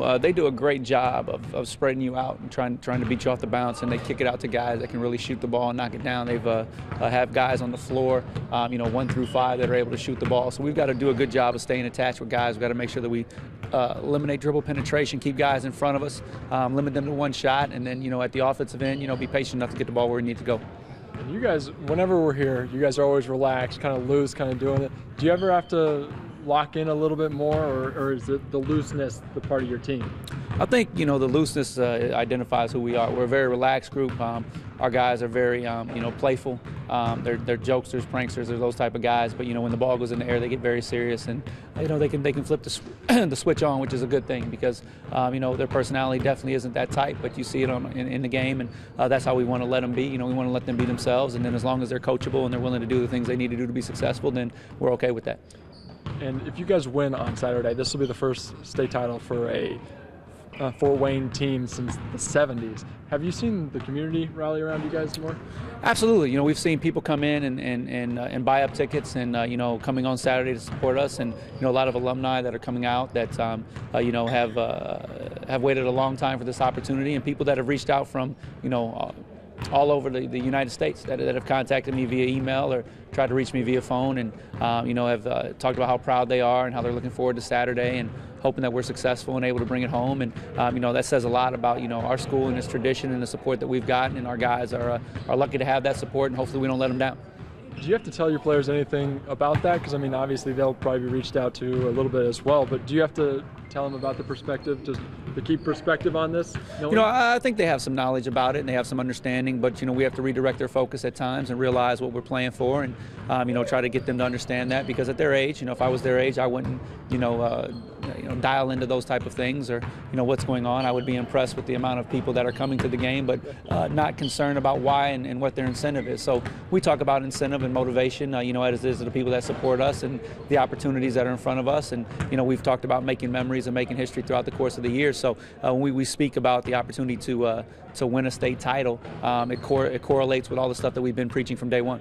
Uh, they do a great job of, of, spreading you out and trying trying to beat you off the bounce, and they kick it out to guys that can really shoot the ball and knock it down. They've uh, uh, have guys on the floor, um, you know, one through five that are able to shoot the ball. So we've got to do a good job of staying attached with guys. We've got to make sure that we uh, eliminate dribble penetration, keep guys in front of us, um, limit them to one shot, and then you know at the offensive end, you know, be patient enough to get the ball where we need to go. You guys, whenever we're here, you guys are always relaxed, kind of loose, kind of doing it. Do you ever have to lock in a little bit more, or, or is it the looseness the part of your team? I think you know the looseness uh, identifies who we are. We're a very relaxed group. Um, our guys are very um, you know playful. Um, they're, they're jokesters, pranksters, they're those type of guys. But you know when the ball goes in the air, they get very serious, and you know they can they can flip the, the switch on, which is a good thing because um, you know their personality definitely isn't that tight, but you see it on in, in the game, and uh, that's how we want to let them be. You know we want to let them be themselves, and then as long as they're coachable and they're willing to do the things they need to do to be successful, then we're okay with that. And if you guys win on Saturday, this will be the first state title for a uh, Fort Wayne team since the 70s. Have you seen the community rally around you guys more? Absolutely. You know, we've seen people come in and and and, uh, and buy up tickets, and uh, you know, coming on Saturday to support us, and you know, a lot of alumni that are coming out that um, uh, you know have uh, have waited a long time for this opportunity, and people that have reached out from you know uh, all over the, the United States that, that, have contacted me via email or tried to reach me via phone and um, you know have uh, talked about how proud they are and how they're looking forward to Saturday and hoping that we're successful and able to bring it home and um, you know that says a lot about you know our school and its tradition and the support that we've gotten and our guys are uh, are lucky to have that support and hopefully we don't let them down. Do you have to tell your players anything about that? Because I mean, obviously they'll probably be reached out to a little bit as well. But do you have to tell them about the perspective, just to keep perspective on this? You know, I think they have some knowledge about it and they have some understanding. But you know, we have to redirect their focus at times and realize what we're playing for, and um, you know, try to get them to understand that. Because at their age, you know, if I was their age, I wouldn't, you know, uh, you know, dial into those type of things or you know what's going on. I would be impressed with the amount of people that are coming to the game, but uh, not concerned about why and, and, what their incentive is. So we talk about incentive and motivation. Uh, you know, as is the people that support us and the opportunities that are in front of us. And you know, we've talked about making memories and making history throughout the course of the year. So uh, when we, we speak about the opportunity to uh, to win a state title, um, it, cor- it correlates with all the stuff that we've been preaching from day one.